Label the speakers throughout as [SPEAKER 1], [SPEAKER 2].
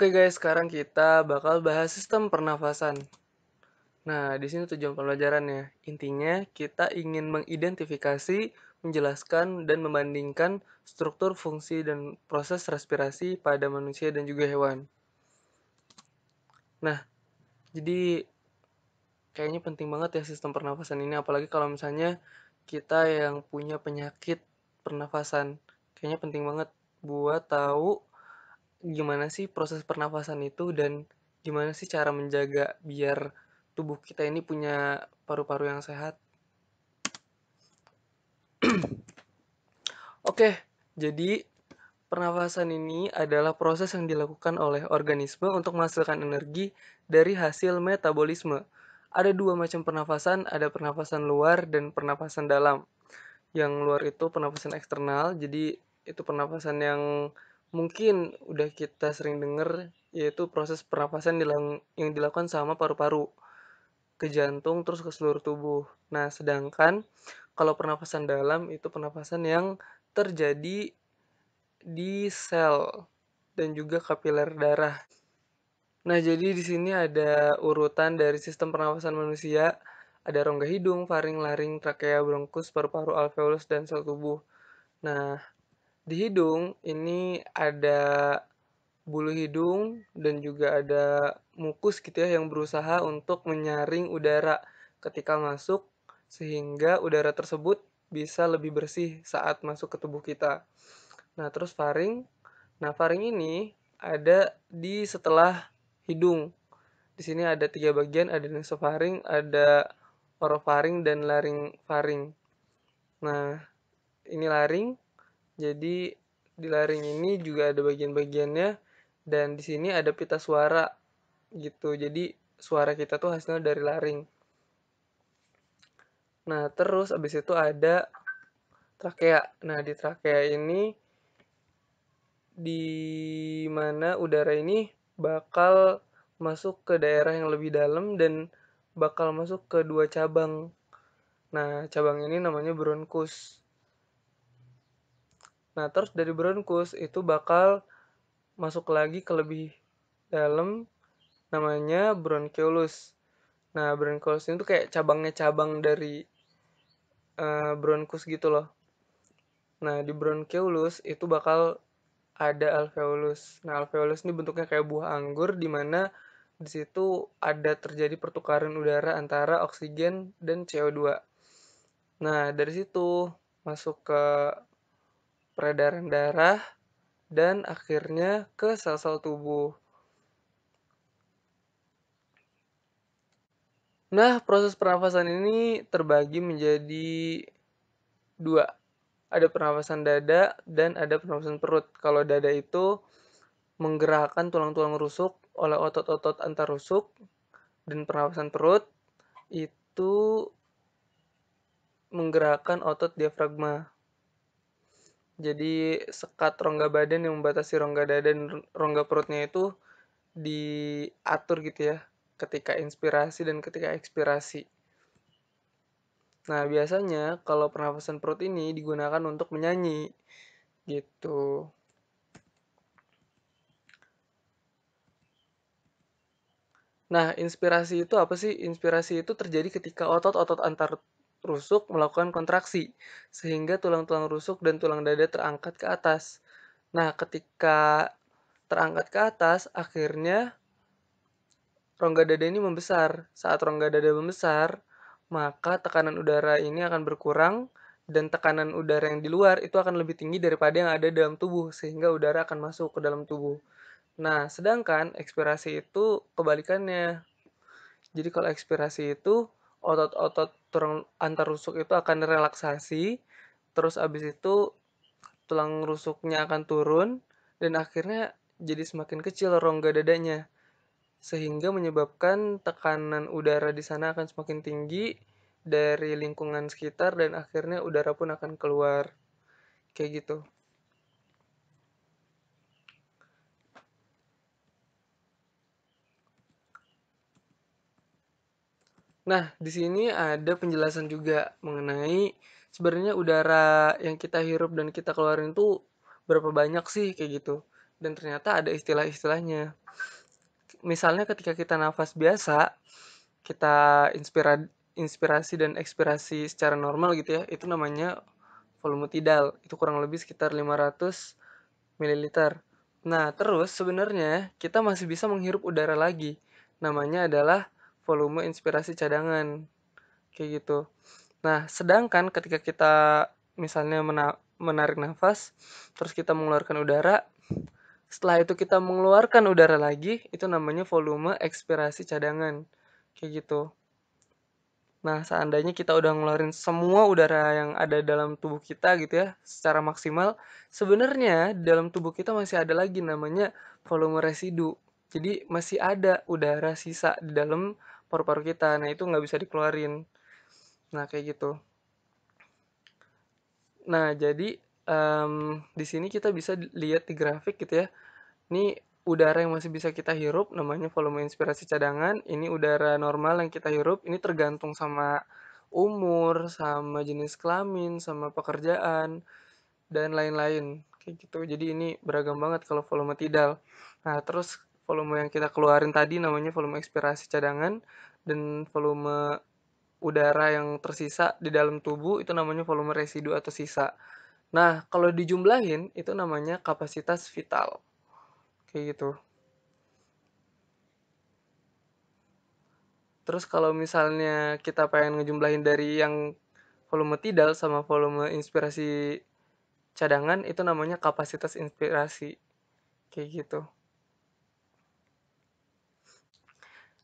[SPEAKER 1] Oke guys, sekarang kita bakal bahas sistem pernafasan. Nah, di sini tujuan pembelajarannya. Intinya, kita ingin mengidentifikasi, menjelaskan, dan membandingkan struktur, fungsi, dan proses respirasi pada manusia dan juga hewan. Nah, jadi kayaknya penting banget ya sistem pernafasan ini, apalagi kalau misalnya kita yang punya penyakit pernafasan. Kayaknya penting banget buat tahu gimana sih proses pernafasan itu dan gimana sih cara menjaga biar tubuh kita ini punya paru-paru yang sehat. Oke, jadi pernafasan ini adalah proses yang dilakukan oleh organisme untuk menghasilkan energi dari hasil metabolisme. Ada dua macam pernafasan, ada pernafasan luar dan pernafasan dalam. Yang luar itu pernafasan eksternal, jadi itu pernafasan yang mungkin udah kita sering dengar yaitu proses pernapasan yang dilakukan sama paru-paru ke jantung terus ke seluruh tubuh. Nah, sedangkan kalau pernapasan dalam itu pernapasan yang terjadi di sel dan juga kapiler darah. Nah, jadi di sini ada urutan dari sistem pernapasan manusia. Ada rongga hidung, faring, laring, trakea, bronkus, paru-paru, alveolus, dan sel tubuh. Nah, di hidung ini ada bulu hidung dan juga ada mukus gitu ya yang berusaha untuk menyaring udara ketika masuk sehingga udara tersebut bisa lebih bersih saat masuk ke tubuh kita. Nah, terus faring. Nah, faring ini ada di setelah hidung. Di sini ada tiga bagian, ada nasofaring, ada orofaring, dan laring faring. Nah, ini laring, jadi di laring ini juga ada bagian-bagiannya dan di sini ada pita suara gitu. Jadi suara kita tuh hasilnya dari laring. Nah, terus abis itu ada trakea. Nah, di trakea ini di mana udara ini bakal masuk ke daerah yang lebih dalam dan bakal masuk ke dua cabang. Nah, cabang ini namanya bronkus. Nah, terus dari bronkus itu bakal masuk lagi ke lebih dalam namanya bronchiolus. Nah, bronchiolus itu kayak cabangnya cabang dari uh, bronkus gitu loh. Nah, di bronchiolus itu bakal ada alveolus. Nah, alveolus ini bentuknya kayak buah anggur di mana di situ ada terjadi pertukaran udara antara oksigen dan CO2. Nah, dari situ masuk ke peredaran darah, dan akhirnya ke sel-sel tubuh. Nah, proses pernafasan ini terbagi menjadi dua. Ada pernafasan dada dan ada pernafasan perut. Kalau dada itu menggerakkan tulang-tulang rusuk oleh otot-otot antar rusuk dan pernafasan perut itu menggerakkan otot diafragma jadi sekat rongga badan yang membatasi rongga dada dan rongga perutnya itu diatur gitu ya ketika inspirasi dan ketika ekspirasi. Nah, biasanya kalau pernafasan perut ini digunakan untuk menyanyi gitu. Nah, inspirasi itu apa sih? Inspirasi itu terjadi ketika otot-otot antar rusuk melakukan kontraksi, sehingga tulang-tulang rusuk dan tulang dada terangkat ke atas. Nah, ketika terangkat ke atas, akhirnya rongga dada ini membesar. Saat rongga dada membesar, maka tekanan udara ini akan berkurang dan tekanan udara yang di luar itu akan lebih tinggi daripada yang ada dalam tubuh sehingga udara akan masuk ke dalam tubuh. Nah, sedangkan ekspirasi itu kebalikannya. Jadi kalau ekspirasi itu otot-otot tulang antar rusuk itu akan relaksasi terus abis itu tulang rusuknya akan turun dan akhirnya jadi semakin kecil rongga dadanya. Sehingga menyebabkan tekanan udara di sana akan semakin tinggi dari lingkungan sekitar dan akhirnya udara pun akan keluar. Kayak gitu Nah, di sini ada penjelasan juga mengenai sebenarnya udara yang kita hirup dan kita keluarin itu berapa banyak sih kayak gitu. dan ternyata ada istilah-istilahnya. Misalnya ketika kita nafas biasa, kita inspira inspirasi dan ekspirasi secara normal gitu ya, itu namanya volume tidal. Itu kurang lebih sekitar 500 ml. Nah, terus sebenarnya kita masih bisa menghirup udara lagi. Namanya adalah volume inspirasi cadangan. Kayak gitu. Nah, sedangkan ketika kita misalnya menarik nafas, terus kita mengeluarkan udara, setelah itu kita mengeluarkan udara lagi, itu namanya volume ekspirasi cadangan. Kayak gitu. Nah, seandainya kita udah ngeluarin semua udara yang ada dalam tubuh kita gitu ya, secara maksimal, sebenarnya dalam tubuh kita masih ada lagi namanya volume residu. Jadi masih ada udara sisa di dalam paru-paru kita. Nah, itu nggak bisa dikeluarin. Nah, kayak gitu. Nah, jadi um, di sini kita bisa lihat di grafik gitu ya. Ini udara yang masih bisa kita hirup namanya volume inspirasi cadangan. Ini udara normal yang kita hirup. Ini tergantung sama umur, sama jenis kelamin, sama pekerjaan dan lain-lain kayak gitu. Jadi ini beragam banget kalau volume tidal. Nah, terus volume yang kita keluarin tadi namanya volume ekspirasi cadangan dan volume udara yang tersisa di dalam tubuh itu namanya volume residu atau sisa. Nah, kalau dijumlahin itu namanya kapasitas vital. Kayak gitu. Terus kalau misalnya kita pengen ngejumlahin dari yang volume tidal sama volume inspirasi cadangan itu namanya kapasitas inspirasi. Kayak gitu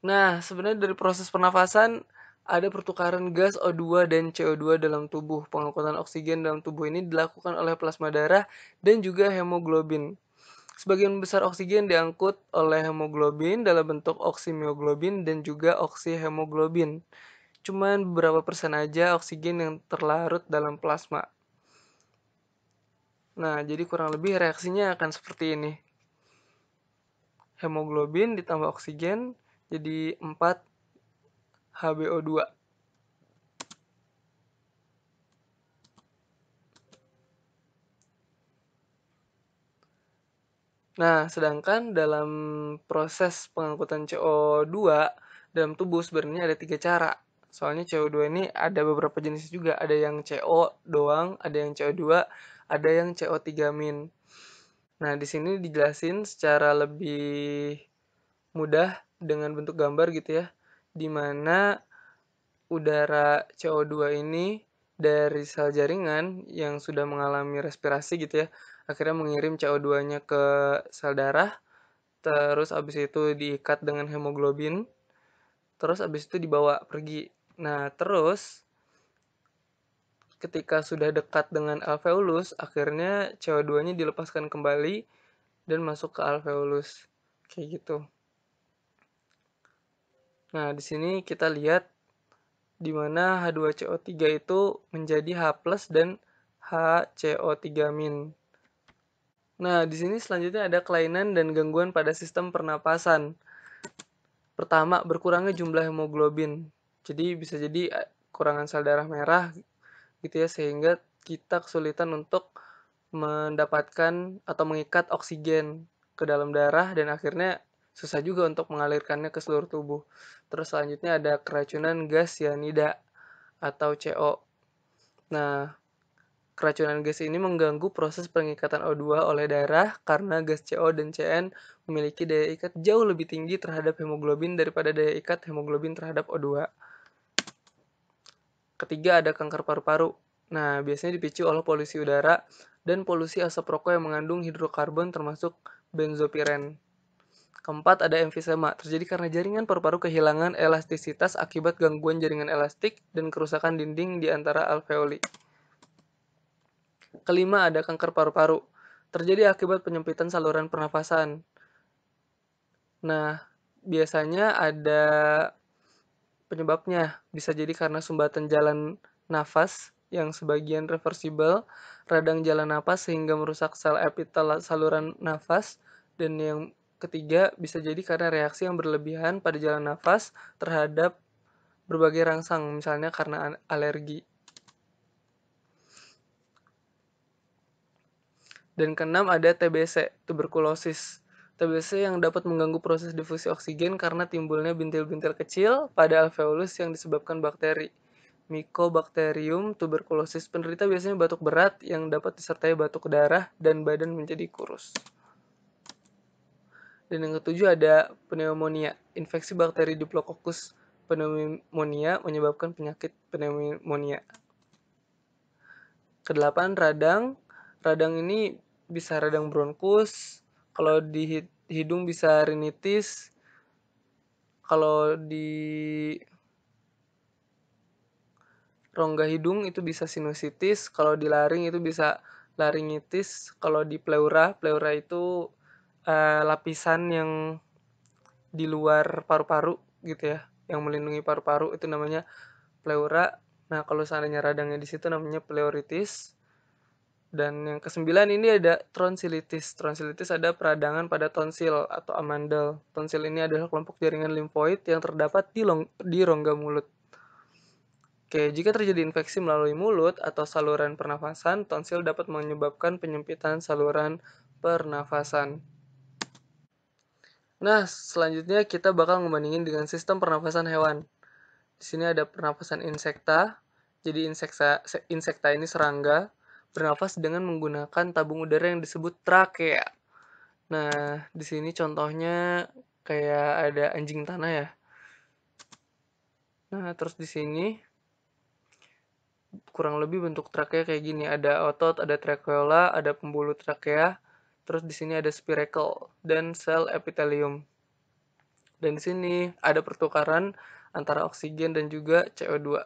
[SPEAKER 1] nah sebenarnya dari proses pernafasan ada pertukaran gas O2 dan CO2 dalam tubuh. Pengangkutan oksigen dalam tubuh ini dilakukan oleh plasma darah dan juga hemoglobin. Sebagian besar oksigen diangkut oleh hemoglobin dalam bentuk oksimioglobin dan juga oksihemoglobin. Cuman beberapa persen aja oksigen yang terlarut dalam plasma. Nah, jadi kurang lebih reaksinya akan seperti ini. Hemoglobin ditambah oksigen jadi 4 HBO2. Nah, sedangkan dalam proses pengangkutan CO2 dalam tubuh sebenarnya ada tiga cara. Soalnya CO2 ini ada beberapa jenis juga. Ada yang CO doang, ada yang CO2, ada yang CO3 min. Nah, di sini dijelasin secara lebih mudah dengan bentuk gambar gitu ya. Di mana udara CO2 ini dari sel jaringan yang sudah mengalami respirasi gitu ya akhirnya mengirim CO2-nya ke sel darah, terus abis itu diikat dengan hemoglobin, terus abis itu dibawa pergi. Nah, terus ketika sudah dekat dengan alveolus, akhirnya CO2-nya dilepaskan kembali dan masuk ke alveolus. Kayak gitu. Nah, di sini kita lihat di mana H2CO3 itu menjadi H+ dan HCO3-. Nah, di sini selanjutnya ada kelainan dan gangguan pada sistem pernapasan. Pertama, berkurangnya jumlah hemoglobin. Jadi bisa jadi eh, kurangan sel darah merah gitu ya sehingga kita kesulitan untuk mendapatkan atau mengikat oksigen ke dalam darah dan akhirnya susah juga untuk mengalirkannya ke seluruh tubuh. Terus selanjutnya ada keracunan gas cyanida atau CO. Nah, Keracunan gas ini mengganggu proses pengikatan O2 oleh darah karena gas CO dan CN memiliki daya ikat jauh lebih tinggi terhadap hemoglobin daripada daya ikat hemoglobin terhadap O2. Ketiga ada kanker paru-paru. Nah, biasanya dipicu oleh polusi udara dan polusi asap rokok yang mengandung hidrokarbon termasuk benzopiren. Keempat ada emfisema, terjadi karena jaringan paru-paru kehilangan elastisitas akibat gangguan jaringan elastik dan kerusakan dinding di antara alveoli. Kelima, ada kanker paru-paru. Terjadi akibat penyempitan saluran pernafasan. Nah, biasanya ada penyebabnya. Bisa jadi karena sumbatan jalan nafas yang sebagian reversible, radang jalan nafas sehingga merusak sel epitel saluran nafas, dan yang ketiga bisa jadi karena reaksi yang berlebihan pada jalan nafas terhadap berbagai rangsang, misalnya karena alergi. Dan keenam ada TBC, tuberkulosis. TBC yang dapat mengganggu proses difusi oksigen karena timbulnya bintil-bintil kecil pada alveolus yang disebabkan bakteri. Mycobacterium tuberculosis. Penderita biasanya batuk berat yang dapat disertai batuk darah dan badan menjadi kurus. Dan yang ketujuh ada pneumonia, infeksi bakteri Diplococcus pneumonia menyebabkan penyakit pneumonia. Kedelapan radang. Radang ini bisa radang bronkus, kalau di hidung bisa rinitis, kalau di rongga hidung itu bisa sinusitis, kalau di laring itu bisa laringitis, kalau di pleura, pleura itu uh, lapisan yang di luar paru-paru gitu ya, yang melindungi paru-paru itu namanya pleura. Nah, kalau seandainya radangnya di situ namanya pleuritis. Dan yang kesembilan ini ada tonsilitis. Tonsilitis ada peradangan pada tonsil atau amandel. Tonsil ini adalah kelompok jaringan limfoid yang terdapat di, long, di rongga mulut. Oke, jika terjadi infeksi melalui mulut atau saluran pernafasan, tonsil dapat menyebabkan penyempitan saluran pernafasan. Nah, selanjutnya kita bakal ngebandingin dengan sistem pernafasan hewan. Di sini ada pernafasan insekta. Jadi insekta insekta ini serangga bernafas dengan menggunakan tabung udara yang disebut trakea. Nah, di sini contohnya kayak ada anjing tanah ya. Nah, terus di sini kurang lebih bentuk trakea kayak gini. Ada otot, ada trakeola, ada pembuluh trakea, Terus di sini ada spiracle dan sel epitelium. Dan di sini ada pertukaran antara oksigen dan juga CO2.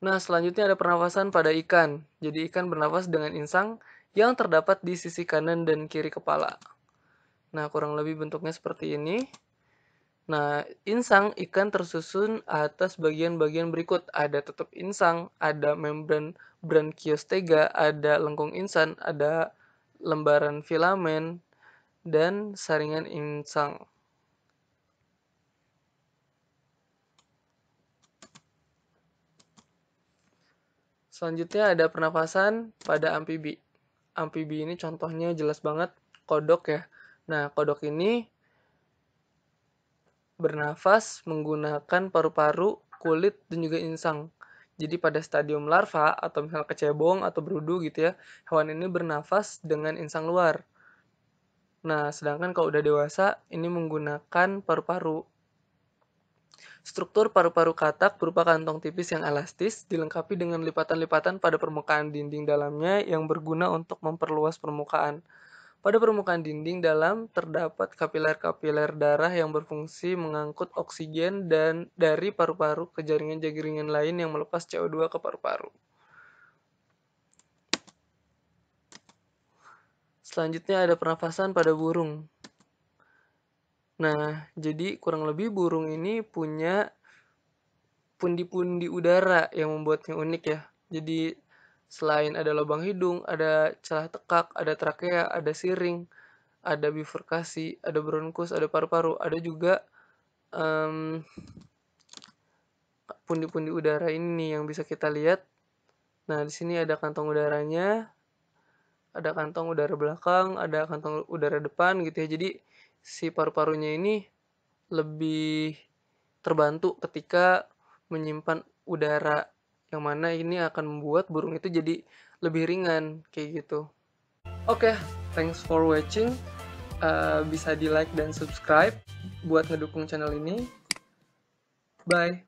[SPEAKER 1] Nah, selanjutnya ada pernafasan pada ikan. Jadi ikan bernafas dengan insang yang terdapat di sisi kanan dan kiri kepala. Nah, kurang lebih bentuknya seperti ini. Nah, insang ikan tersusun atas bagian-bagian berikut. Ada tutup insang, ada membran branchiostega, ada lengkung insang, ada lembaran filamen, dan saringan insang. Selanjutnya ada pernafasan pada amfibi. Amfibi ini contohnya jelas banget kodok ya. Nah, kodok ini bernafas menggunakan paru-paru, kulit, dan juga insang. Jadi pada stadium larva atau misalnya kecebong atau berudu gitu ya, hewan ini bernafas dengan insang luar. Nah, sedangkan kalau udah dewasa, ini menggunakan paru-paru. Struktur paru-paru katak berupa kantong tipis yang elastis, dilengkapi dengan lipatan-lipatan pada permukaan dinding dalamnya yang berguna untuk memperluas permukaan. Pada permukaan dinding dalam terdapat kapiler-kapiler darah yang berfungsi mengangkut oksigen dan dari paru-paru ke jaringan-jaringan lain yang melepas CO2 ke paru-paru. Selanjutnya ada pernafasan pada burung. Nah, jadi kurang lebih burung ini punya pundi-pundi udara yang membuatnya unik ya. Jadi Selain ada lubang hidung, ada celah tekak, ada trakea, ada siring, ada bifurkasi, ada bronkus, ada paru-paru, ada juga pundi pundi-pundi udara ini yang bisa kita lihat. Nah, di sini ada kantong udaranya, ada kantong udara belakang, ada kantong udara depan gitu ya. Jadi si paru-parunya ini lebih terbantu ketika menyimpan udara yang mana ini akan membuat burung itu jadi lebih ringan kayak gitu. Oke, okay, thanks for watching. Uh, bisa di like dan subscribe buat ngedukung channel ini. Bye.